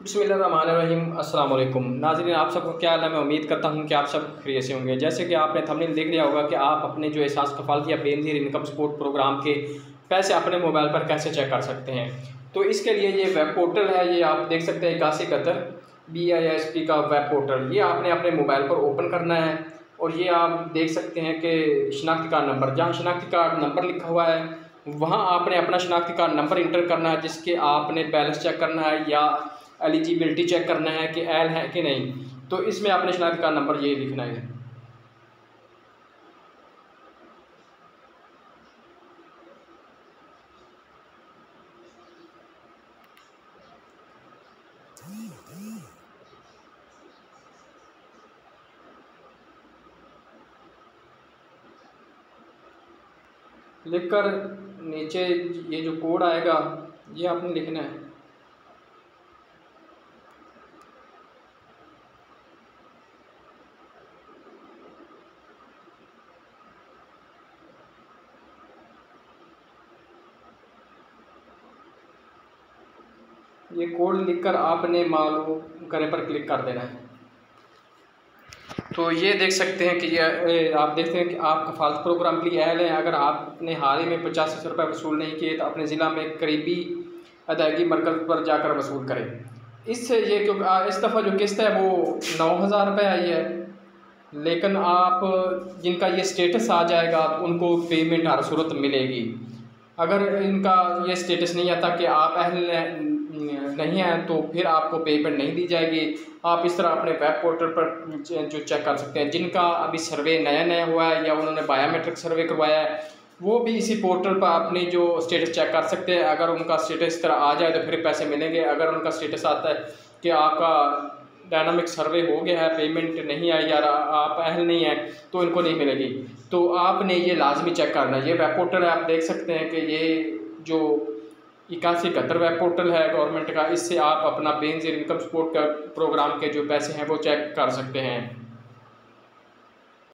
बसमीम अल्लाम नाजरीन, आप सबको क्या है? मैं उम्मीद करता हूँ कि आप सब खरीय से होंगे। जैसे कि आपने थंबनेल देख लिया होगा कि आप अपने जो एहसास कफालती या बेनजीर इनकम सपोर्ट प्रोग्राम के पैसे अपने मोबाइल पर कैसे चेक कर सकते हैं? तो इसके लिए ये वेब पोर्टल है, ये आप देख सकते हैं इक्यासी Qatar B I S P का वेब पोर्टल ये आपने अपने मोबाइल पर ओपन करना है और ये आप देख सकते हैं कि शनाख्ती कार्ड नंबर जहाँ शनाख्ती कार्ड नंबर लिखा हुआ है, वहाँ आपने अपना शनाख्ती कार्ड नंबर इंटर करना है, जिसके आपने बैलेंस चेक करना है या एलिजिबिलिटी चेक करना है कि एल है कि नहीं। तो इसमें आपने शनाख्त का नंबर ये लिखना है। लिखकर नीचे ये जो कोड आएगा, ये आपने लिखना है। ये कोड लिखकर आपने मालूम करने पर क्लिक कर देना है। तो ये देख सकते हैं कि ये आप देखते हैं कि आप कफालत प्रोग्राम के लिए अहल हैं। अगर आपने हाल ही में पचास सौ रुपये वसूल नहीं किए तो अपने ज़िला में करीबी अदायगी मरकज़ पर जाकर वसूल करें। इससे ये क्योंकि इस दफ़ा जो किस्त है वो नौ हज़ार रुपये आई है। लेकिन आप, जिनका ये स्टेटस आ जाएगा तो उनको पेमेंट हर सूरत मिलेगी। अगर इनका ये स्टेटस नहीं आता कि आप अहल नहीं है तो फिर आपको पेमेंट नहीं दी जाएगी। आप इस तरह अपने वेब पोर्टल पर जो चेक कर सकते हैं, जिनका अभी सर्वे नया नया हुआ है या उन्होंने बायोमेट्रिक सर्वे करवाया है, वो भी इसी पोर्टल पर अपनी जो स्टेटस चेक कर सकते हैं। अगर उनका स्टेटस इस तरह आ जाए तो फिर पैसे मिलेंगे। अगर उनका स्टेटस आता है कि आपका डायनामिक सर्वे हो गया है पेमेंट नहीं आई या आप अहल नहीं है तो इनको नहीं मिलेगी। तो आपने ये लाजमी चेक करना है। ये वेब पोर्टल है, आप देख सकते हैं कि ये जो इक्यासी इकहत्तर वेब पोर्टल है गवर्नमेंट का, इससे आप अपना बेनजीर इनकम सपोर्ट का प्रोग्राम के जो पैसे हैं वो चेक कर सकते हैं।